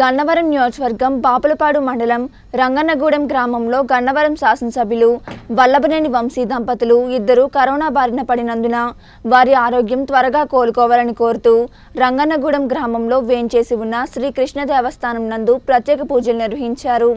గన్నవరం నియోజకవర్గం బాపులపాడు మండలం రంగన్నగూడెం గ్రామంలో గన్నవరం శాసనసభ్యులు వల్లభనేని వంశీ దంపతులు ఇద్దరు కరోనా బారిన పడినందున వారి ఆరోగ్యం త్వరగా కోలుకోవాలని కోరుతూ రంగన్నగూడెం గ్రామంలో వేంచేసి ఉన్న శ్రీకృష్ణ దేవస్థానం నందు ప్రత్యేక పూజలు నిర్వహించారు.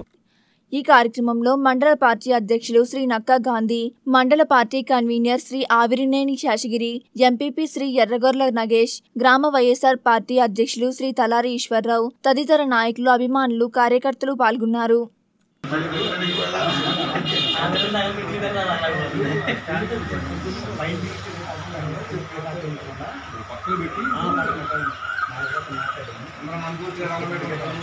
ఈ కార్యక్రమంలో మండల పార్టీ అధ్యక్షులు శ్రీ నక్కా గాంధీ మండల party convener Shri Avirineni Seshagiri MPP Shri Erragorla Nagesh గ్రామ వైఎస్ఆర్ పార్టీ అధ్యక్షులు శ్రీ తలారి ఈశ్వరరావు తదితర నాయకులు అభిమానులు కార్యకర్తలు పాల్గొన్నారు. వాయిస్ లేకపోతే ఇంకా ఎట్లా ఈరోజు జనాలకు గుర్తింపు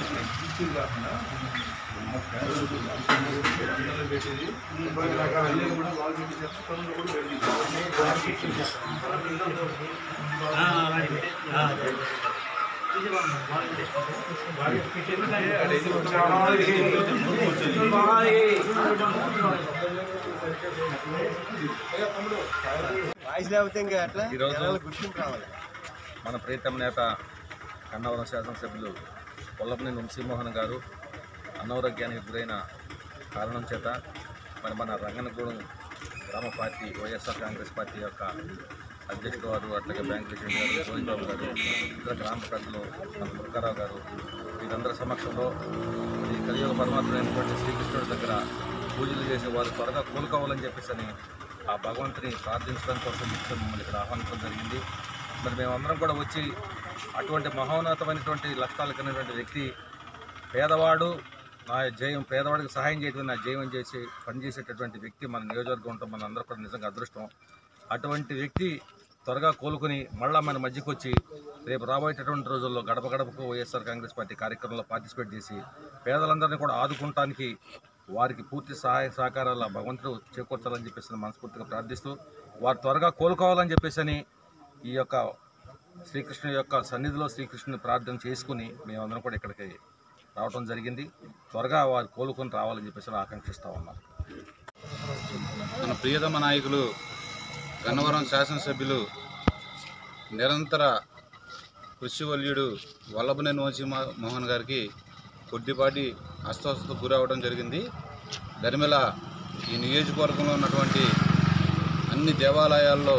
రావాలి మన ప్రీతం నేత కన్నవరం శాసనసభ్యులు పొల్లపనేని వంశీమోహన్ గారు అనారోగ్యానికి గురైన కారణం చేత మరి మన రంగనగూడెం గ్రామ పార్టీ వైఎస్ఆర్ కాంగ్రెస్ పార్టీ యొక్క అధ్యక్షుడు వారు అట్లాగే బ్యాంక్ ప్రెసిడెంట్ గారు జోజిబాబు గారు గ్రామ దుర్గారావు గారు వీరందరి సమక్షంలో ఈ కలియుగ పరమాత్మైనటువంటి శ్రీకృష్ణుడి దగ్గర పూజలు చేసి వారు త్వరగా కోలుకోవాలని చెప్పేసి అని ఆ భగవంతుని ప్రార్థించడం కోసం ఇచ్చి మమ్మల్ని ఇక్కడ ఆహ్వానించడం జరిగింది. మరి మేమందరం కూడా వచ్చి అటువంటి మహోన్నతమైనటువంటి లక్ష్యాలు కలిగినటువంటి వ్యక్తి పేదవాడు నా జయం పేదవాడికి సహాయం చేయడం నా జయం చేసి పనిచేసేటటువంటి వ్యక్తి మన నియోజకవర్గం ఉంటాం మన కూడా నిజంగా అదృష్టం. అటువంటి వ్యక్తి త్వరగా కోలుకుని మళ్ళా మన మధ్యకు వచ్చి రేపు రాబోయేటటువంటి రోజుల్లో గడప గడపకు వైఎస్ఆర్ కాంగ్రెస్ పార్టీ కార్యక్రమంలో పార్టిసిపేట్ చేసి పేదలందరినీ కూడా ఆదుకుంటానికి వారికి పూర్తి సహాయ సహకారాల భగవంతుడు చేకూర్చాలని చెప్పేసి మనస్ఫూర్తిగా ప్రార్థిస్తూ వారు త్వరగా కోలుకోవాలని చెప్పేసి అని ఈ యొక్క శ్రీకృష్ణుని యొక్క సన్నిధిలో శ్రీకృష్ణుని ప్రార్థన చేసుకుని మేమందరం కూడా ఇక్కడికి రావడం జరిగింది. త్వరగా వారు కోలుకొని రావాలని చెప్పేసి ఆకాంక్షిస్తూ ఉన్నారు మన ప్రియతమ నాయకులు గన్నవరం శాసనసభ్యులు నిరంతర కృషివల్యుడు వల్లభనేని వంశీ మోహన్ గారికి కొద్దిపాటి అస్వస్థత గురవడం జరిగింది. దరిమిళ ఈ నియోజకవర్గంలో ఉన్నటువంటి అన్ని దేవాలయాల్లో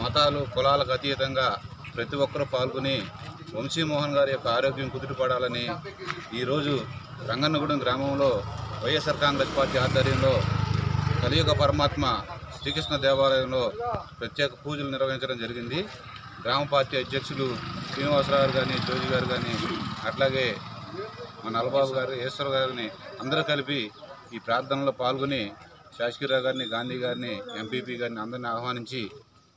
మతాలు కులాలకు అతీతంగా ప్రతి ఒక్కరూ పాల్గొని వంశీమోహన్ గారి యొక్క ఆరోగ్యం కుదుటపడాలని ఈరోజు రంగన్నగూడెం గ్రామంలో వైఎస్ఆర్ కాంగ్రెస్ పార్టీ ఆధ్వర్యంలో కలియుగ పరమాత్మ శ్రీకృష్ణ దేవాలయంలో ప్రత్యేక పూజలు నిర్వహించడం జరిగింది. గ్రామ పార్టీ అధ్యక్షులు శ్రీనివాసరావు కానీ జోజి గారు కానీ అట్లాగే మన నలబాబు గారు ఈశ్వర్ గారిని అందరూ కలిపి ఈ ప్రార్థనలో పాల్గొని శాసకీరావు గారిని గాంధీ గారిని ఎంపీపీ గారిని అందరిని ఆహ్వానించి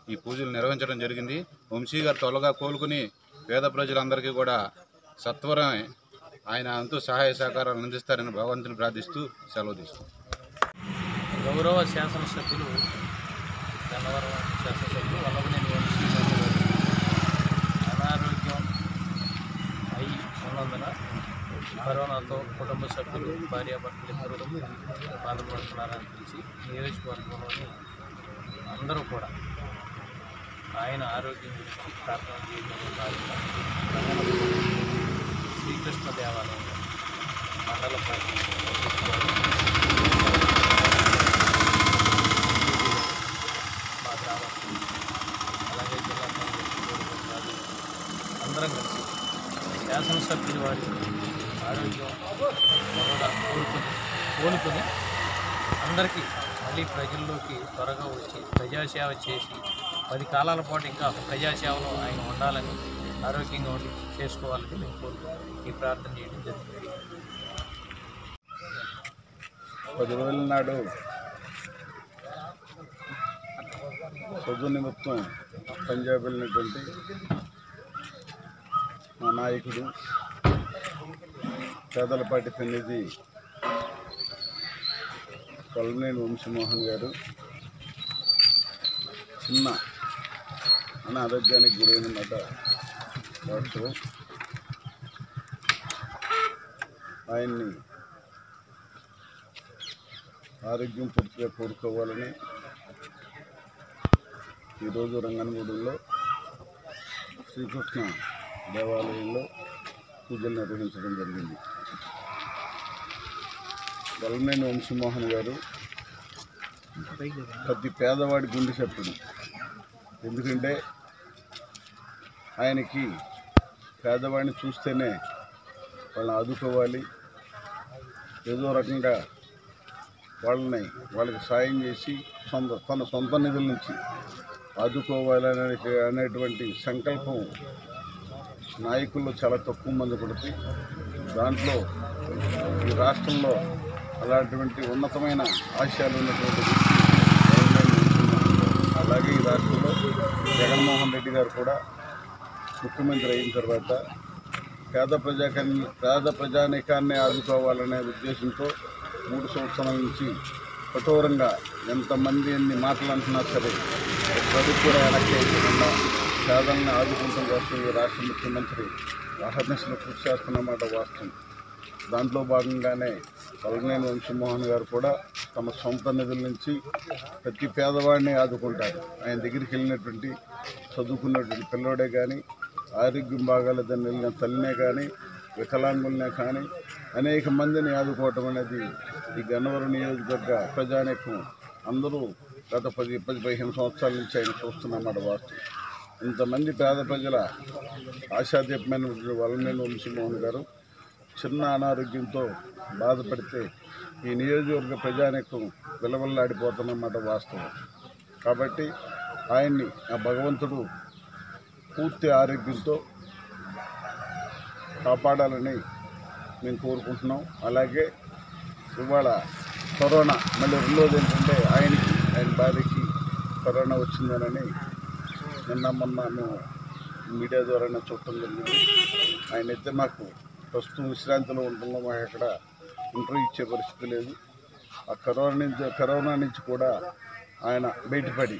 ఈ పూజలు నిర్వహించడం జరిగింది. వంశీ గారు త్వరగా కోలుకుని పేద ప్రజలందరికీ కూడా సత్వరం ఆయన అంతూ సహాయ సహకారాలు అందిస్తారని భగవంతుని ప్రార్థిస్తూ సెలవు తీసుకుంటాం గౌరవ శాసనసభ్యులు గన్నవరం శాసనసభ్యులు వల్లభనేని వంశీ గారు అనారోగ్యం అయి ఉన్నందున కరోనాతో కుటుంబ సభ్యులు భార్యాభర్తలు ఇద్దరు బాధపడుతున్నారని తెలిసి నియోజకవర్గంలోని అందరూ కూడా ఆయన ఆరోగ్యం గురించి ప్రార్థన చేయడం భాగంగా శ్రీకృష్ణ దేవాలయంలో మండల పార్టీ మా గ్రామస్తులు అలాగే జిల్లా కాంగ్రెస్ బోర్డు సభ్యులు అందరం కలిసి శాసనసభ్యుల వారి ఆరోగ్యం త్వరగా కోలుకొని అందరికీ మళ్ళీ ప్రజల్లోకి త్వరగా వచ్చి ప్రజాసేవ చేసి పది కాలాల పాటు ఇంకా ప్రజాసేవలో ఆయన ఉండాలని ఆరోగ్యంగా ఉండి చేసుకోవాలని మేము కోరుకుంటాం ఈ ప్రార్థన చేయడం జరిగింది పది రోజుల నాడు పొద్దున్న మొత్తం పంజాబ్ వెళ్ళినటువంటి మా నాయకుడు పేదలపాటి పెన్నిధి కొలనేని వంశమోహన్ గారు చిన్న అనారోగ్యానికి గురైన మాట డాక్టర్. ఆయన్ని ఆరోగ్యం పూర్తిగా కోరుకోవాలని ఈరోజు రంగనగూడెంలో శ్రీకృష్ణ దేవాలయంలో పూజలు నిర్వహించడం జరిగింది. బలమైన వంశమోహన్ గారు ప్రతి పేదవాడి గుండె చెప్పుడు. ఎందుకంటే ఆయనకి పేదవాడిని చూస్తేనే వాళ్ళని ఆదుకోవాలి. ఏదో రకంగా వాళ్ళని వాళ్ళకి సాయం చేసి సొంత తన సొంత నిధుల నుంచి ఆదుకోవాలనే అనేటువంటి సంకల్పం నాయకుల్లో చాలా తక్కువ మంది పడుతుంది దాంట్లో ఈ రాష్ట్రంలో అలాంటివంటి ఉన్నతమైన ఆశయాలు ఉన్నటువంటి అలాగే ఈ రాష్ట్రంలో జగన్మోహన్ రెడ్డి గారు కూడా ముఖ్యమంత్రి అయిన తర్వాత పేద ప్రజాకాన్ని పేద ప్రజానీకాన్ని ఆదుకోవాలనే ఉద్దేశంతో మూడు సంవత్సరాల నుంచి కఠోరంగా ఎంతమంది ఎన్ని మాటలు అంటున్నా సరే ప్రజలు కూడా వెనక్కి వేయకుండా పేదలను ఆదుకుంటాం కోసం ఈ రాష్ట్ర ముఖ్యమంత్రి అహర్నిశలు కృషి చేస్తున్నమాట వాస్తవం దాంట్లో భాగంగానే వల్లనేని వంశీమోహన్ గారు కూడా తమ సొంత నిధుల నుంచి ప్రతి పేదవాడిని ఆదుకుంటారు. ఆయన దగ్గరికి వెళ్ళినటువంటి చదువుకున్నటువంటి పిల్లోడే కానీ ఆరోగ్యం బాగాలేదని వెళ్ళిన తల్లినే కానీ వికలాంగులనే కానీ అనేక మందిని ఆదుకోవటం అనేది ఈ గన్నవరం నియోజకవర్గ ప్రజానీకం అందరూ గత పది పది పదిహేను సంవత్సరాల నుంచి ఆయన చూస్తున్నమాట వాస్తవం ఇంతమంది పేద ప్రజల ఆశాదీపమైన వల్లనేని వంశీమోహన్ గారు చిన్న అనారోగ్యంతో బాధపడితే ఈ నియోజకవర్గ ప్రజానికం విలవల్లాడిపోతున్నమాట వాస్తవం. కాబట్టి ఆయన్ని ఆ భగవంతుడు పూర్తి ఆరోగ్యంతో కాపాడాలని మేము కోరుకుంటున్నాం. అలాగే ఇవాళ కరోనా మళ్ళీ రెండోది ఏంటంటే ఆయనకి ఆయన భార్యకి కరోనా వచ్చిందనని నిన్న మొన్న మేము మీడియా ద్వారా చూడటం జరిగింది. ఆయన అయితే మాకు ప్రస్తుతం విశ్రాంతిలో ఉంటున్నాం. మాకు అక్కడ ఇంటర్వ్యూ ఇచ్చే పరిస్థితి లేదు. ఆ కరోనా నుంచి కరోనా నుంచి కూడా ఆయన బయటపడి